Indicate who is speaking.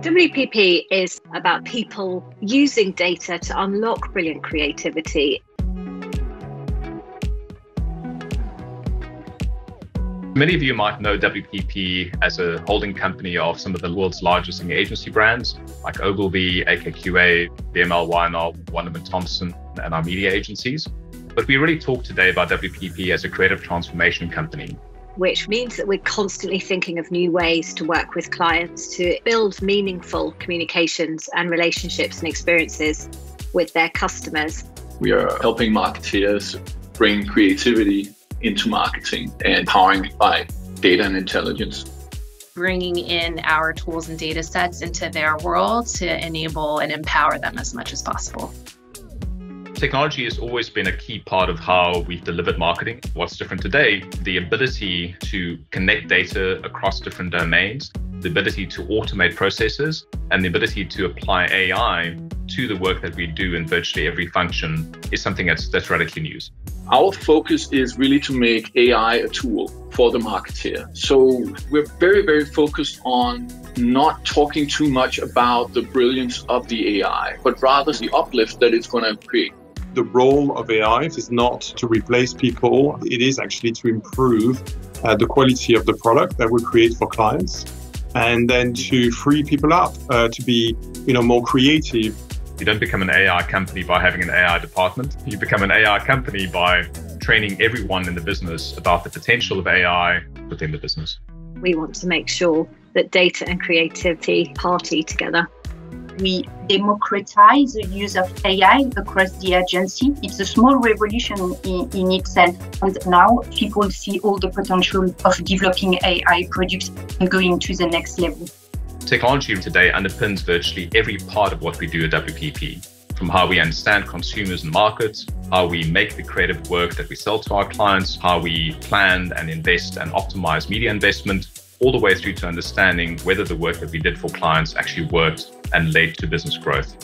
Speaker 1: WPP is about people using data to unlock brilliant creativity.
Speaker 2: Many of you might know WPP as a holding company of some of the world's largest agency brands like Ogilvy, AKQA, VMLY&R, Wunderman Thompson, and our media agencies. But we really talk today about WPP as a creative transformation company
Speaker 1: which means that we're constantly thinking of new ways to work with clients to build meaningful communications and relationships and experiences with their customers.
Speaker 3: We are helping marketeers bring creativity into marketing and powering by data and intelligence.
Speaker 4: Bringing in our tools and data sets into their world to enable and empower them as much as possible.
Speaker 2: Technology has always been a key part of how we've delivered marketing. What's different today, the ability to connect data across different domains, the ability to automate processes, and the ability to apply AI to the work that we do in virtually every function is something that's, that's radically new.
Speaker 3: Our focus is really to make AI a tool for the marketeer. So we're very, very focused on not talking too much about the brilliance of the AI, but rather the uplift that it's going to create
Speaker 5: the role of AI is not to replace people, it is actually to improve uh, the quality of the product that we create for clients and then to free people up uh, to be you know more creative.
Speaker 2: You don't become an ai company by having an ai department. You become an ai company by training everyone in the business about the potential of ai within the business.
Speaker 1: We want to make sure that data and creativity party together
Speaker 6: we democratize the use of AI across the agency. It's a small revolution in, in, itself. And now people see all the potential of developing AI products and going to the next level.
Speaker 2: Technology today underpins virtually every part of what we do at WPP. From how we understand consumers and markets, how we make the creative work that we sell to our clients, how we plan and invest and optimize media investment, all the way through to understanding whether the work that we did for clients actually worked and led to business growth.